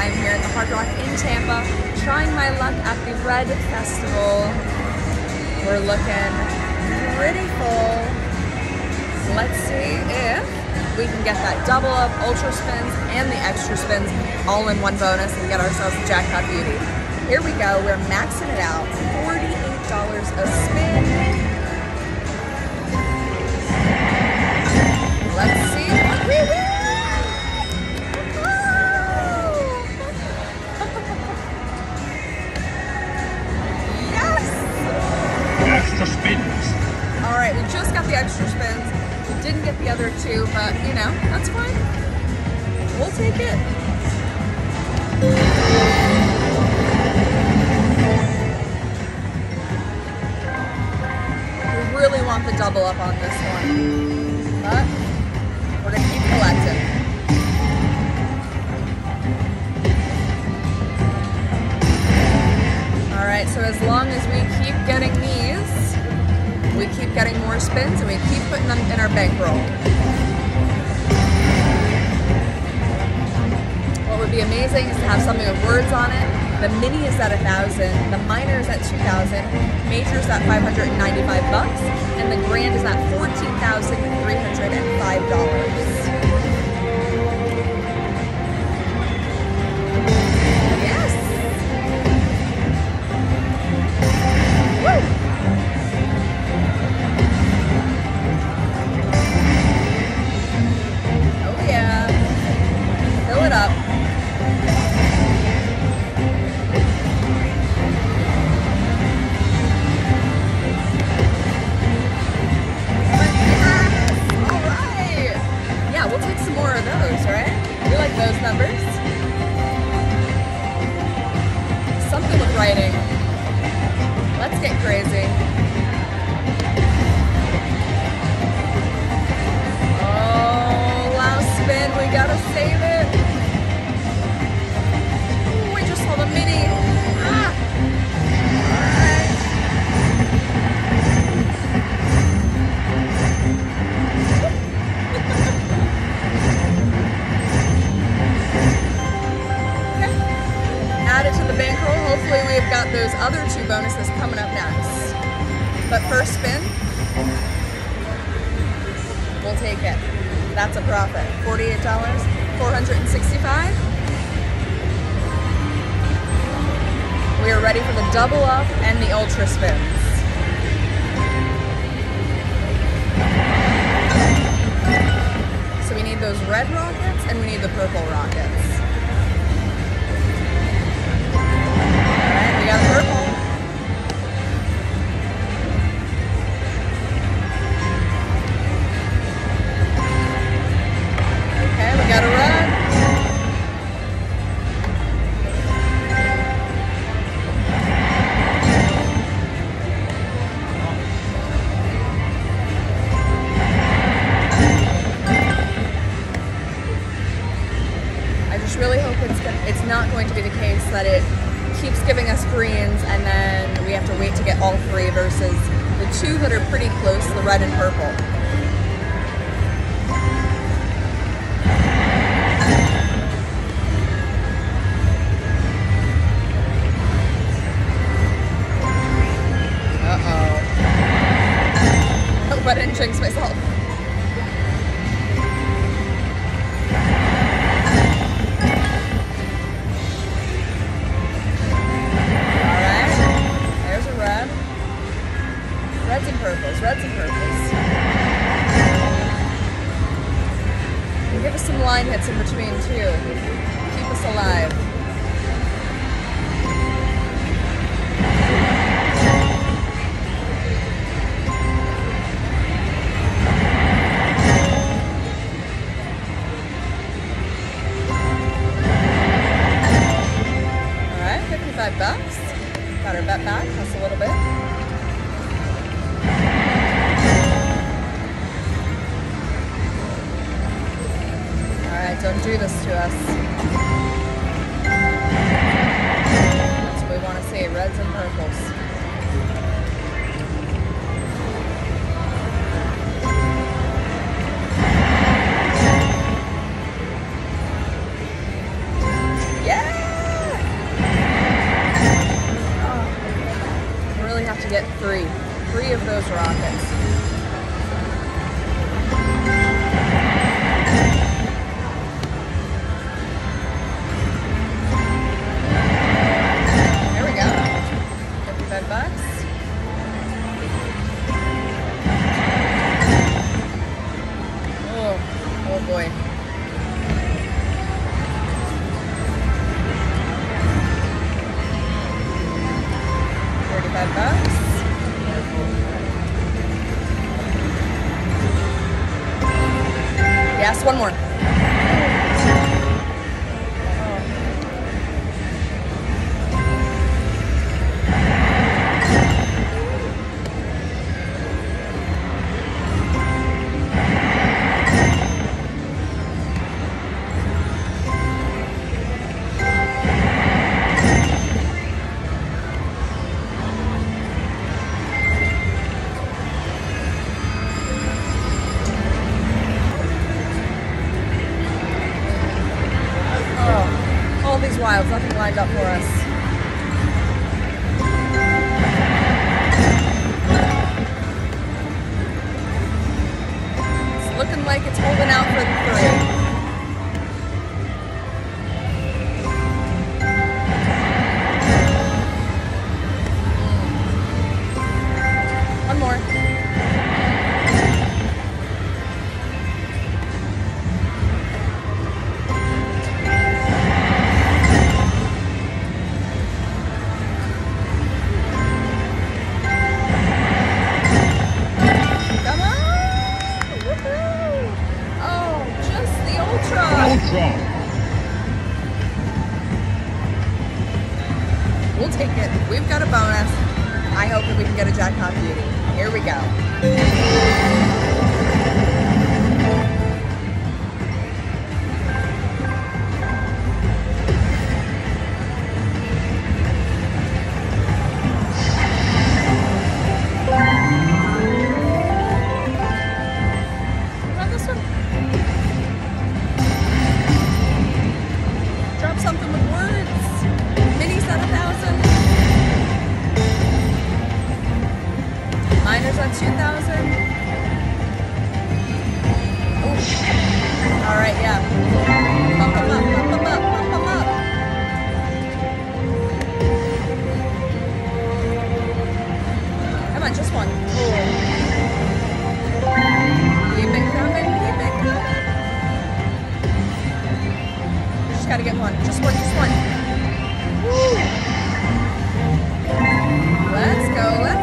I'm here at the Hard Rock in Tampa, trying my luck at the Red Festival. We're looking pretty full. Let's see if we can get that double up ultra spins and the extra spins all in one bonus and get ourselves a jackpot beauty. Here we go, we're maxing it out. $48 a spin. Other two, but you know, that's fine. We'll take it. We really want the double up on this one. But we're gonna keep collecting. All right, so as long as we keep getting these, we keep getting more spins and we keep putting them in our bankroll. What would be amazing is to have something with words on it. The mini is at a thousand, the minor is at two thousand, major is at five hundred and ninety-five bucks, and the grand is at fourteen thousand three hundred and five dollars. Writing. Let's get crazy. Hopefully we've got those other two bonuses coming up next. But first spin, we'll take it. That's a profit. $48, 465. We are ready for the double up and the ultra spins. So we need those red rockets and we need the purple rockets. Greens and then we have to wait to get all three versus the two that are pretty close, the red and purple. And purples, reds and give us some line hits in between too. Keep us alive. Alright, 55 bucks. Got our bet back, that's a little bit. don't do this to us. That's what we want to see, reds and purples. Yeah! Oh, really have to get three. Three of those rockets. Yes, one more. flag up for us. Here we go. Minor's on 2,000. All right, yeah. Pump them up, pump them up, pump them up. Come on, just one. Keep it coming, keep it coming. Just gotta get one, just one, just one. Woo. Let's go, let's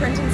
printing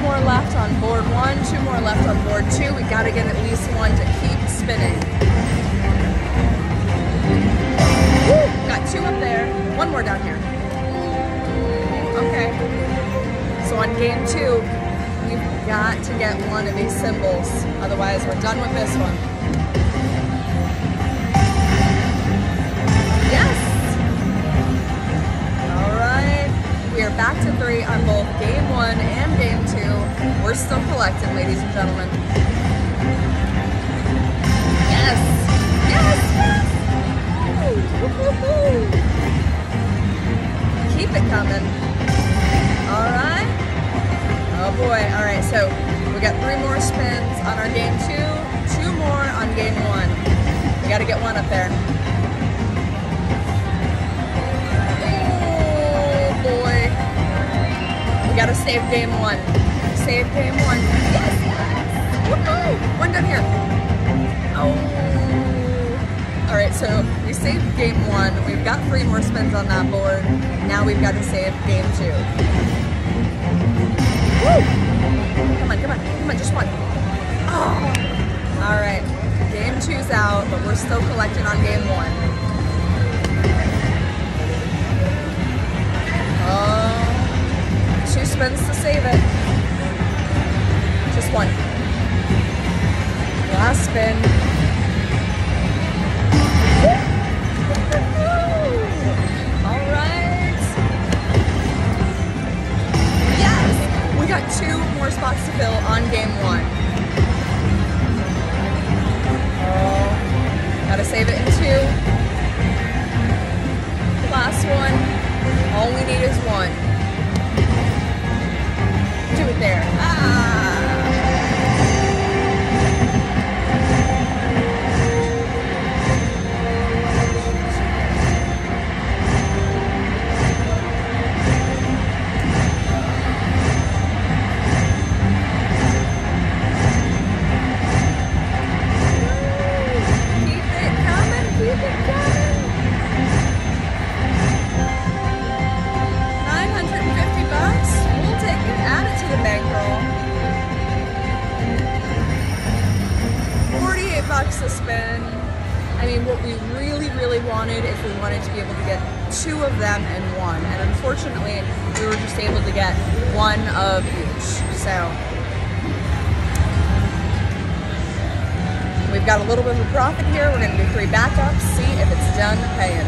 more left on board one, two more left on board two. We gotta get at least one to keep spinning. Woo! Got two up there, one more down here. Okay. So on game two, we've got to get one of these symbols. Otherwise, we're done with this one. Yes! All right. We are back to three on board. We're still collecting, ladies and gentlemen. Yes! Yes! Yes! Keep it coming. All right. Oh boy. All right. So we got three more spins on our game two, two more on game one. We got to get one up there. Oh boy. We got to save game one. Save game one. Yes. Woohoo! One down here. Oh. All right, so we saved game one. We've got three more spins on that board. Now we've got to save game two. Woo! Come on, come on, come on, just one. Oh. All right, game two's out, but we're still collecting on game one. Oh. Two spins to save it. One. Last spin. All right. Yes! We got two more spots to fill on game one. Gotta save it in two. Last one. All we need is one. Two of them in one. And unfortunately, we were just able to get one of each. So We've got a little bit of a profit here. We're going to do three backups, see if it's done paying.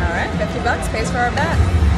All right, 50 bucks pays for our bet.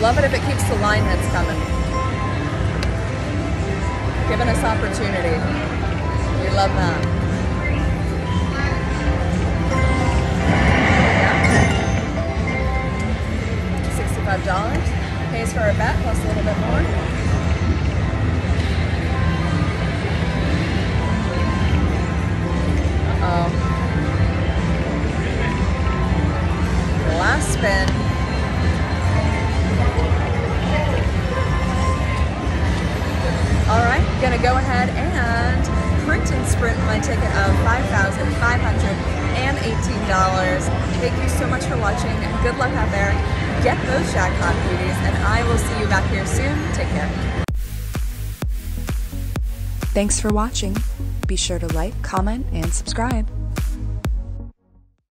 Love it if it keeps the line hits coming. Giving us opportunity. We love that. Yeah. Sixty-five dollars pays for our bet plus a little bit more. Thanks for watching. Be sure to like, comment, and subscribe.